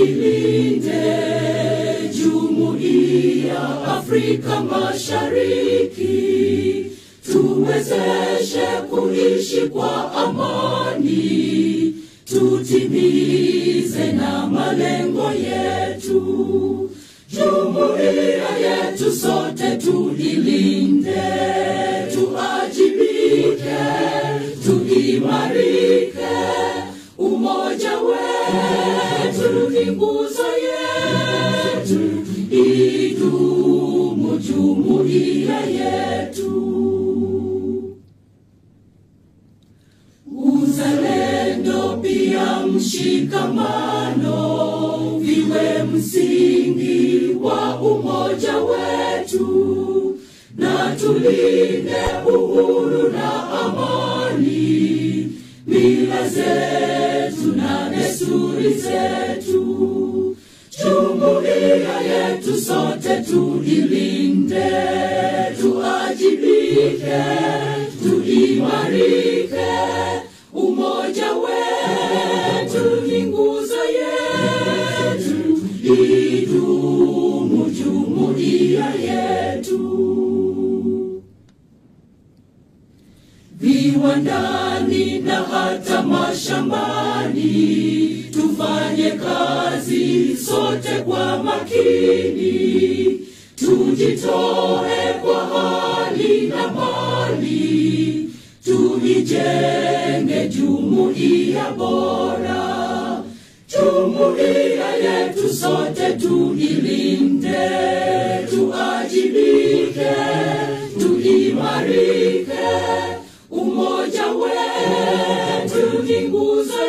uilinde jumuiya Afrika Mashariki, tuwezeshe kuishi kwa amani, tutimize na malengo yetu. Jumuiya yetu sote tuilinde, tuajibike, ni nguzo yetu, idumu jumuiya yetu. Uzalendo pia mshikamano viwe msingi wa umoja wetu, na tulinde uhuru na amani, mila zetu na desturi zetu. Sote tuilinde, tuajibike, tuimarike. Umoja wetu ni nguzo yetu, idumu jumuiya yetu. Viwandani na hata mashambani, tufanye kazi sote kwa makini, tujitoe kwa hali na mali, tuijenge jumuiya bora. Jumuiya yetu sote tuilinde, tuajibike, tuimarike. Umoja wetu ni nguzo